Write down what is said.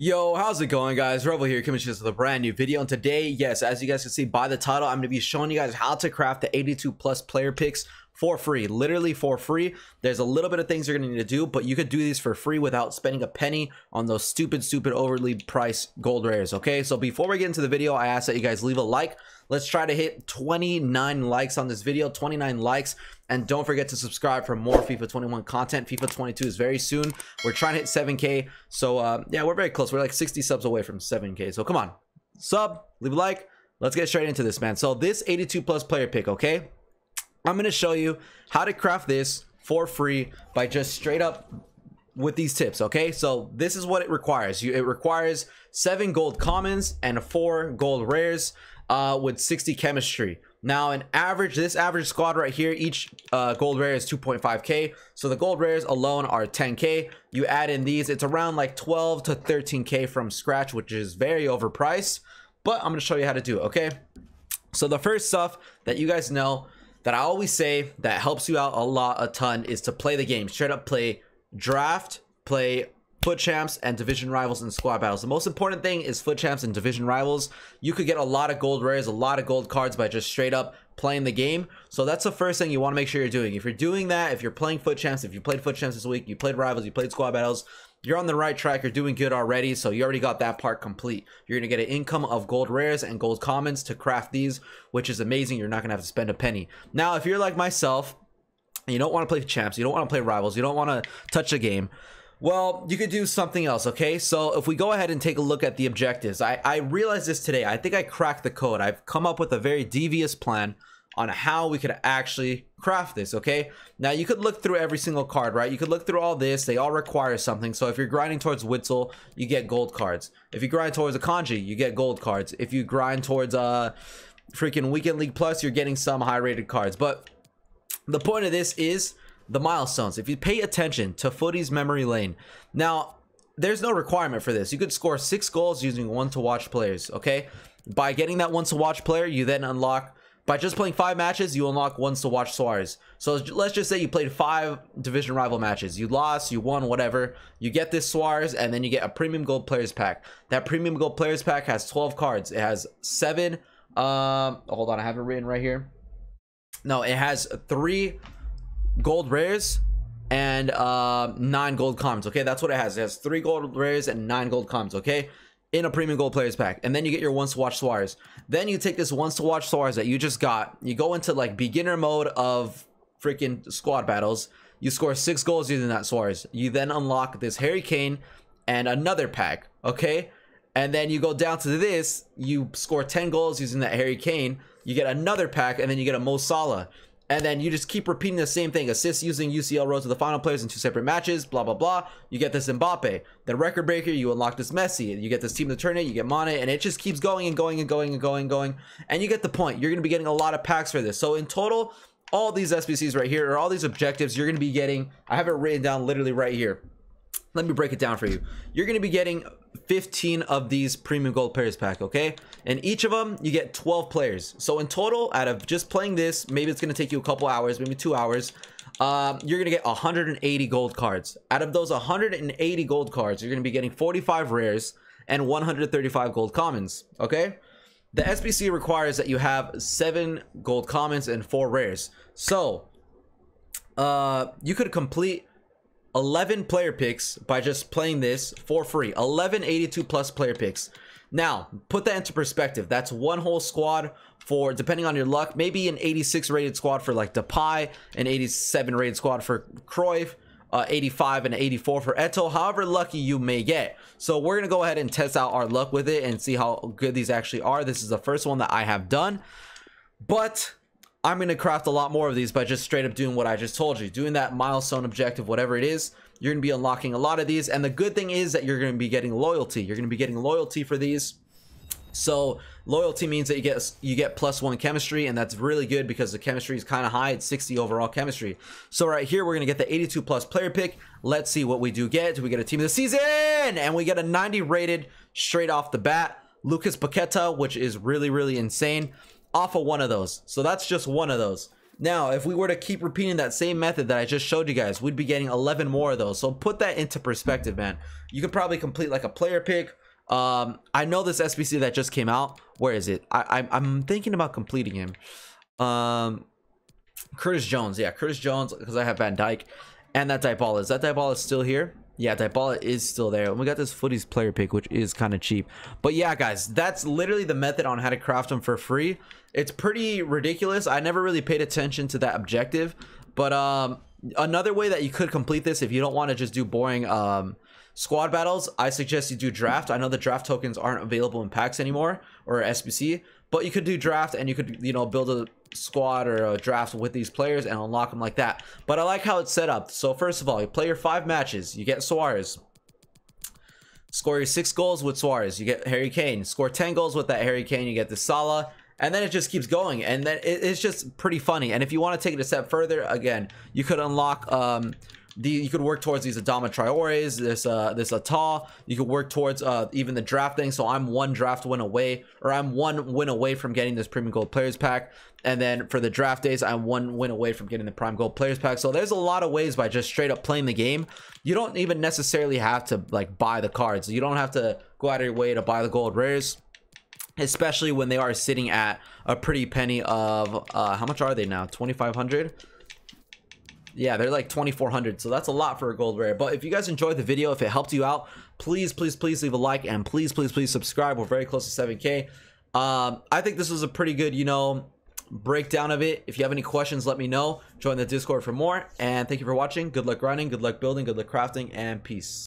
Yo, how's it going guys? Revoh here coming to you with a brand new video and today, yes, as you guys can see by the title, I'm going to be showing you guys how to craft the 82 plus player picks for free literally for free there's a little bit of things you're gonna need to do but you could do these for free without spending a penny on those stupid stupid overly priced gold rares okay so before we get into the video i ask that you guys leave a like let's try to hit 29 likes on this video 29 likes and don't forget to subscribe for more FIFA 21 content. FIFA 22 is very soon. We're trying to hit 7K. So, uh, yeah, we're very close. We're like 60 subs away from 7K. So, come on. Sub, leave a like. Let's get straight into this, man. So, this 82 plus player pick, okay? I'm going to show you how to craft this for free by just straight up with these tips okay? So this is what it requires. You it requires seven gold commons and four gold rares uh with 60 chemistry. Now an average this average squad right here each uh gold rare is 2.5k so the gold rares alone are 10k you add in these it's around like 12 to 13k from scratch which is very overpriced but i'm going to show you how to do it okay? So the first stuff that you guys know that I always say that helps you out a lot, a ton, is to play the game. Straight up play draft, play FUT champs and division rivals and squad battles. The most important thing is FUT champs and division rivals. You could get a lot of gold rares, a lot of gold cards by just straight up playing the game. So that's the first thing you want to make sure you're doing. If you're doing that, if you're playing FUT champs, if you played FUT champs this week, you played rivals, you played squad battles, you're on the right track. You're doing good already. So you already got that part complete. You're going to get an income of gold rares and gold commons to craft these, which is amazing. You're not going to have to spend a penny. Now, if you're like myself, you don't want to play champs, you don't want to play rivals, you don't want to touch a game, well, you could do something else, okay? So if we go ahead and take a look at the objectives, I, I realized this today. I think I cracked the code. I've come up with a very devious plan on how we could actually craft this okay? Now you could look through every single card right? You could look through all this. They all require something. So if you're grinding towards Witsel you get gold cards. If you grind towards a Kanji you get gold cards. If you grind towards a uh, freaking weekend league plus you're getting some high rated cards. But the point of this is the milestones. If you pay attention to FUTTIES memory lane. Now there's no requirement for this. You could score six goals using one to watch players okay? By getting that one to watch player you then unlock by just playing five matches, you unlock ones to watch Suarez. So let's just say you played five division rival matches. You lost, you won, whatever. You get this Suarez, and then you get a premium gold players pack. That premium gold players pack has 12 cards. It has seven. Um, hold on, I have it written right here. No, it has three gold rares and uh, nine gold commons. Okay, that's what it has. It has three gold rares and nine gold commons. Okay in a premium gold players pack and then you get your ones to watch Suarez. Then you take this ones to watch Suarez that you just got, you go into like beginner mode of freaking squad battles. You score six goals using that Suarez. You then unlock this Harry Kane and another pack, okay? And then you go down to this, you score 10 goals using that Harry Kane, you get another pack, and then you get a Mo Salah and then you just keep repeating the same thing. Assists using ucl road to the final players in two separate matches blah blah blah. You get this mbappe then record breaker. You unlock this messi. You get this team of the tournament you get mane. And it just keeps going and going and going and going and going. And you get the point. You're going to be getting a lot of packs for this. So in total all these SBCs right here or all these objectives you're going to be getting i have it written down literally right here. Let me break it down for you. You're going to be getting 15 of these premium gold players pack okay? And each of them you get 12 players. So in total out of just playing this maybe it's going to take you a couple hours maybe two hours um, you're gonna get 180 gold cards. Out of those 180 gold cards you're gonna be getting 45 rares and 135 gold commons okay? The SBC requires that you have seven gold commons and four rares. So uh you could complete 11 player picks by just playing this for free. 11 82 plus player picks. Now put that into perspective. That's one whole squad for depending on your luck maybe an 86 rated squad for like Depay an 87 rated squad for Cruyff uh, 85 and 84 for Eto'o however lucky you may get. So we're gonna go ahead and test out our luck with it and see how good these actually are. This is the first one that I have done. But I'm going to craft a lot more of these by just straight up doing what I just told you. Doing that milestone objective, whatever it is, you're going to be unlocking a lot of these. And the good thing is that you're going to be getting loyalty. You're going to be getting loyalty for these. So loyalty means that you get you get plus one chemistry, and that's really good because the chemistry is kind of high. It's 60 overall chemistry. So right here, we're gonna get the 82 plus player pick. Let's see what we do get. Do we get a team of the season? And we get a 90 rated straight off the bat. Lucas Paqueta, which is really, really insane off of one of those. So that's just one of those. Now, if we were to keep repeating that same method that I just showed you guys, we'd be getting 11 more of those. So put that into perspective, man. You could probably complete like a player pick. Um, I know this SBC that just came out. Where is it? I, I I'm thinking about completing him. Um, Curtis Jones, yeah, Curtis Jones, because I have Van Dijk, and that Dybala. Is that Dybala still here? Yeah, Dybala is still there. And we got this FUTTIES player pick, which is kind of cheap. But yeah, guys, that's literally the method on how to craft them for free. It's pretty ridiculous. I never really paid attention to that objective. But um, another way that you could complete this, if you don't want to just do boring um, squad battles, I suggest you do draft. I know the draft tokens aren't available in packs anymore or SBC, but you could do draft and you could, you know, build a squad or a draft with these players and unlock them like that. But I like how it's set up. So first of all, you play your five matches. You get Suarez. Score your six goals with Suarez. You get Harry Kane. Score 10 goals with that Harry Kane. You get the Salah. And then it just keeps going. And then it's just pretty funny. And if you want to take it a step further, again, you could unlock um, the, you could work towards these Adama Traores, this uh this Ata. You could work towards uh even the drafting. So I'm one draft win away, or I'm one win away from getting this premium gold players pack. And then for the draft days, I'm one win away from getting the prime gold players pack. So there's a lot of ways by just straight up playing the game. You don't even necessarily have to like buy the cards. You don't have to go out of your way to buy the gold rares especially when they are sitting at a pretty penny of uh how much are they now 2500 yeah they're like 2400 so that's a lot for a gold rare. But if you guys enjoyed the video if it helped you out please please please leave a like and please please please subscribe. We're very close to 7k um i think this was a pretty good you know breakdown of it. If you have any questions let me know. Join the discord for more. And thank you for watching. Good luck grinding good luck building good luck crafting and peace